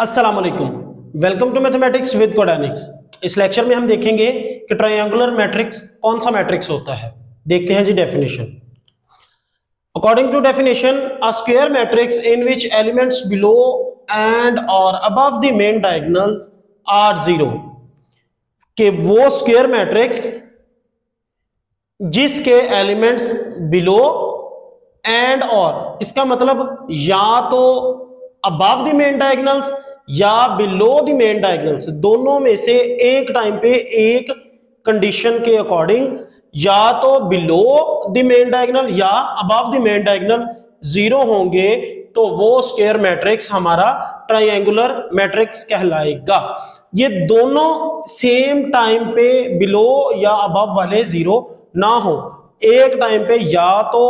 अस्सलाम वालेकुम welcome to mathematics with Codanics इस लेक्चर में हम देखेंगे कि ट्रायंगुलर मैट्रिक्स कौन सा मैट्रिक्स होता है। देखते हैं जी definition according to definition a square matrix in which elements below and और above the main diagonals are zero कि वो स्क्वायर मैट्रिक्स जिसके एलिमेंट्स बिलो एंड और इसका मतलब या तो अबव द मेन डायगोनल्स या बिलो द मेन डायगोनल्स दोनों में से एक टाइम पे एक कंडीशन के अकॉर्डिंग या तो बिलो द मेन डायगोनल या above the main diagonal zero होंगे तो वो स्क्वायर मैट्रिक्स हमारा ट्रायंगुलर मैट्रिक्स कहलाएगा। ये दोनों सेम टाइम पे बिलो या अबव वाले ज़ीरो ना हो। एक टाइम पे या तो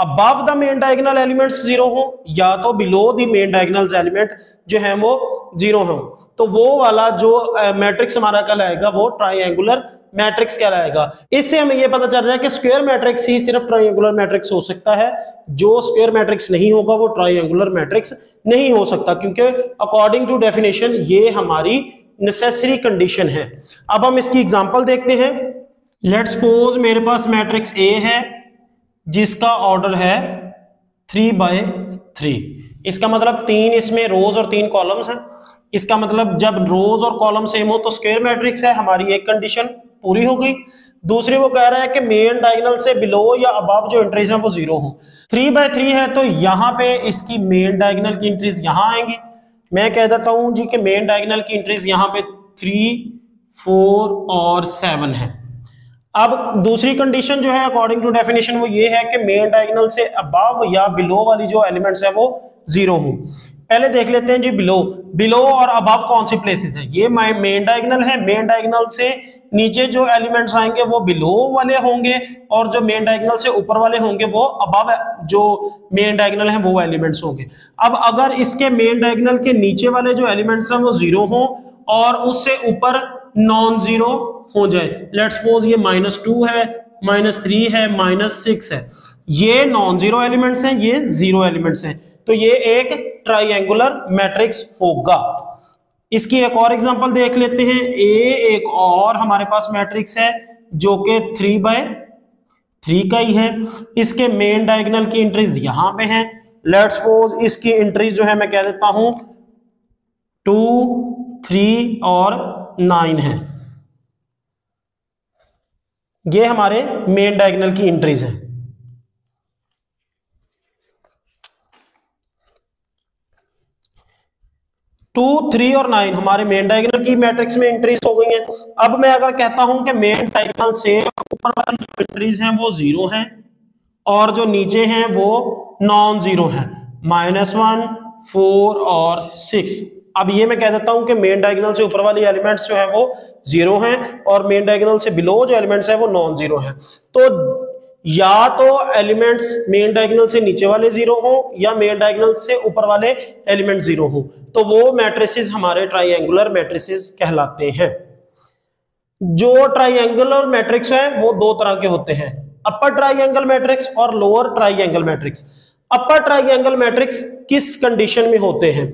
above the main diagonal elements zero हो, या तो below the main diagonal element जो है वो ज़ीरो हो तो वो वाला जो मैट्रिक्स हमारा कहलाएगा, वो ट्राइंगुलर मैट्रिक्स कहलाएगा। इससे हमें ये पता चल रहा है कि स्क्वायर मैट्रिक्स ही सिर्फ़ ट्राइंगुलर मैट्रिक्स हो सकता है। जो स्क्वायर मैट्रिक्स नहीं होगा, वो ट्राइंगुलर मैट्रिक्स नहीं हो सकता, क्योंकि अकॉर्डिंग टू डेफिनेशन ये हमारी नेसेसरी कंडीशन है। अब हम इसकी एग्जांपल देखते हैं। लेट सपोज़ मेरे पास मैट्रिक्स ए है, जिसका ऑर्डर है थ्री बाय थ्री इसका मतलब तीन इसमें रोज और तीन कॉलम्स हैं। इसका मतलब जब रोज और कॉलम सेम हो तो स्क्वायर मैट्रिक्स है, हमारी एक कंडीशन पूरी हो गई। दूसरी वो कह रहा है कि मेन डायगनल से बिलो या अबव जो एंट्रीज हैं, वो ज़ीरो हो। थ्री बाय थ्री है तो यहाँ पे इसकी मेन डायगनल की एंट्रीज यहाँ आएँगी। मैं कह देता हूँ जी कि मेन डायगनल की एंट्रीज यहाँ पे थ्री फोर और सेवन है। अब दूसरी कंडीशन जो है अकॉर्डिंग टू डेफिनेशन वो ये है कि मेन डायगनल से अबव या बिलो वाली जो एलिमेंट्स है, वो ज़ीरो हो। पहले देख लेते हैं जी बिलो बिलो और अबव कौन सी प्लेसेस है? ये मेन डायगनल है. मेन डायगनल से नीचे जो एलिमेंट्स आएँगे वो बिलो वाले होंगे और जो मेन डायगनल से ऊपर वाले होंगे वो अबव जो मेन डायगनल है वो एलिमेंट्स होंगे. अब अगर इसके मेन डायगनल के नीचे वाले जो एलिमेंट्स हैं वो ज़ीरो हो और उससे ऊपर नॉन ज़ीरो हो जाए. लेट सपोज़ ये माइनस टू है माइनस थ्री है माइनस सिक्स है. ये नॉन ज़ीरो एलिमेंट्स हैं, ये ज़ीरो एलिमेंट्स हैं. तो ये एक ट्राइंगुलर मैट्रिक्स होगा। इसकी एक और एग्जांपल देख लेते हैं। ए एक और हमारे पास मैट्रिक्स है, जो कि थ्री बाय थ्री का ही है। इसके मेन डायगोनल की एंट्रीज यहाँ पे हैं। लेट सपोज़ इसकी एंट्रीज जो है, मैं कह देता हूँ टू थ्री और नाइन है। ये हमारे मेन डायगोनल की एंट्रीज हैं। टू, थ्री और नाइन। हमारे मेन डायगोनल की मैट्रिक्स में एंट्रीज हो गई हैं। अब मैं अगर कहता हूँ कि मेन डायगोनल से ऊपर वाली जो एंट्रीज हैं वो ज़ीरो हैं और जो नीचे हैं वो नॉन ज़ीरो हैं। माइनस वन फोर और सिक्स अब ये मैं कह देता हूँ कि मेन डायगोनल से ऊपर वाली एलिमेंट्स जो है वो ज़ीरो हैं और मेन डायगोनल से बिलो जो एलिमेंट्स है वो नॉन ज़ीरो हैं। तो या तो एलिमेंट्स मेन डायगनल से नीचे वाले ज़ीरो हो या मेन डायगनल से ऊपर वाले एलिमेंट ज़ीरो हो। तो वो मैट्रिसेस हमारे ट्राइंगुलर मैट्रिसेस कहलाते हैं। जो ट्राइंगुलर मैट्रिक्स है, वो दो तरह के होते हैं। अपर ट्राइंगल मैट्रिक्स और lower triangle matrix upper triangle matrix किस कंडीशन में होते हैं?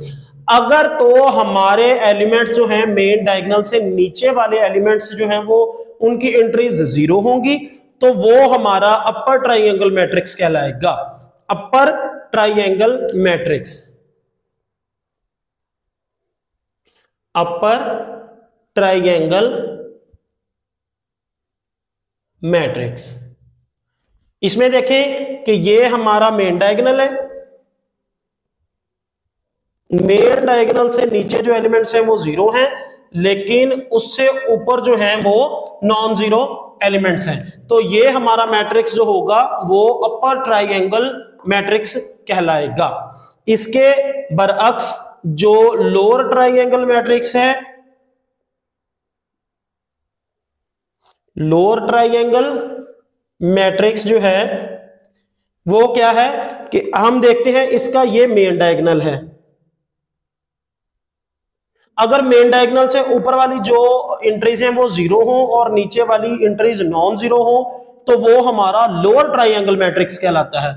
अगर तो हमारे एलिमेंट्स जो हैं मेन डायगनल से नीचे वाले एलिमेंट्स जो हैं, वो उनकी एंट्रीज ज़ीरो होंगी। तो वो हमारा अपर ट्राइंगल मैट्रिक्स कहलाएगा। Upper triangle matrix upper triangle matrix इसमें देखें कि ये हमारा मेन डायगोनल है। मेन डायगोनल से नीचे जो एलिमेंट्स हैं वो ज़ीरो हैं, लेकिन उससे ऊपर जो है वो नॉन ज़ीरो एलिमेंट्स हैं। तो ये हमारा मैट्रिक्स जो होगा, वो अपर ट्राइंगल मैट्रिक्स कहलाएगा। इसके बरअक्स जो लोअर ट्राइंगल मैट्रिक्स है लोअर ट्राइंगल मैट्रिक्स जो है, वो क्या है कि हम देखते हैं इसका ये मेन डायगोनल है। अगर मेन डायगनल से ऊपर वाली जो इंट्रीज हैं वो ज़ीरो हो और नीचे वाली इंट्रीज नॉन ज़ीरो हो तो वो हमारा लोअर ट्राइंगल मैट्रिक्स कहलाता है।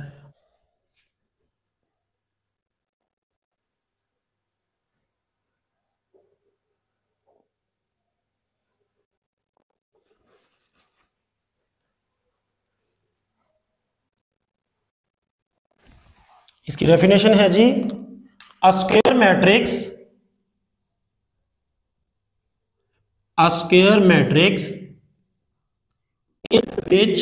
इसकी डेफिनेशन है जी a square matrix a square matrix in which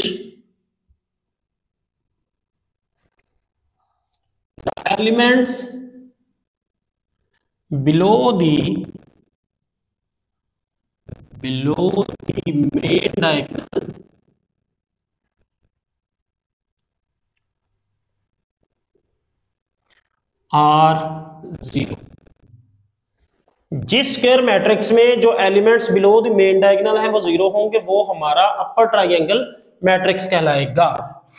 the elements below the below the main diagonal are zero जिस स्क्वायर मैट्रिक्स में जो elements below the main diagonal है, वो ज़ीरो होंगे, वो हमारा अपर ट्राइंगल मैट्रिक्स कहलाएगा।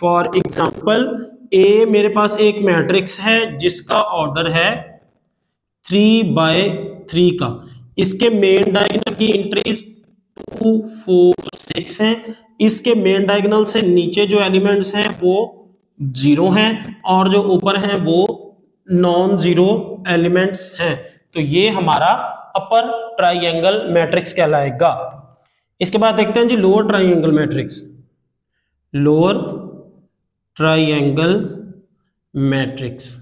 फॉर एग्जांपल ए मेरे पास एक मैट्रिक्स है, जिसका ऑर्डर है थ्री बाय थ्री का। इसके मेन डायगोनल की एंट्रीज टू फोर सिक्स है। इसके मेन डायगोनल से नीचे जो एलिमेंट्स हैं, वो ज़ीरो हैं और जो ऊपर हैं, वो नॉन ज़ीरो एलिमेंट्स हैं। तो ये हमारा अपर ट्राइंगल मैट्रिक्स कहलाएगा। इसके बाद देखते हैं जी lower triangle matrix lower triangle matrix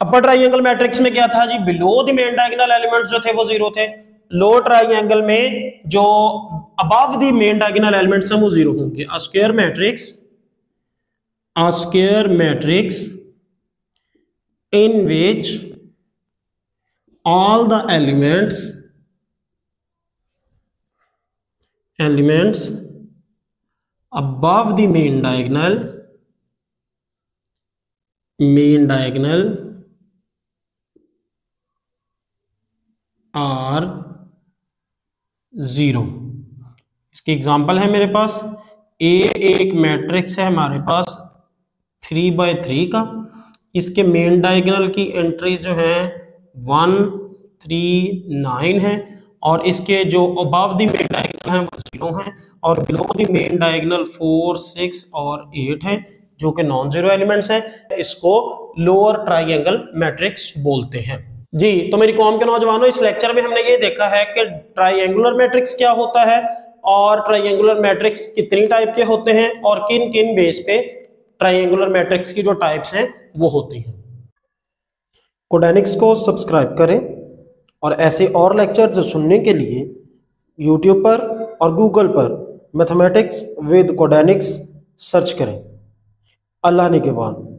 upper triangle matrix में क्या था जी? Below the main diagonal elements जो थे वो ज़ीरो थे। लोअर ट्राइंगल में जो above the main diagonal elements हैं वो ज़ीरो होंगे। Square matrix square matrix in which all the elements elements above the main diagonal main diagonal are zero इसकी एग्जांपल है मेरे पास ए एक मैट्रिक्स है हमारे पास थ्री बाय थ्री का इसके मेन डायगोनल की एंट्री जो है वन थ्री नाइन है। और इसके जो अबव दी मेन डायगोनल हैं, वो ज़ीरो हैं। और below the main diagonal four six और एट है, जो कि नॉन ज़ीरो एलिमेंट्स हैं। इसको लोअर ट्राइंगल मैट्रिक्स बोलते हैं। जी तो मेरी कॉम के नौजवानों, इस लेक्चर में हमने ये देखा है कि ट्राइंगुलर मैट्रिक्स क्या होता है और ट्राइंगुलर मैट्रिक्स कितनी टाइप के होते हैं और किन किन बेस पे ट्राइंगुलर मैट्रिक्स की जो टाइप्स हैं वो होती हैं। कोडेनिक्स को सब्सक्राइब करें और ऐसे और लेक्चर्स सुनने के लिए यूट्यूब पर और गूगल पर मैथमेटिक्स विद कोडेनिक्स सर्च करें। अल्लाह ने के बाद।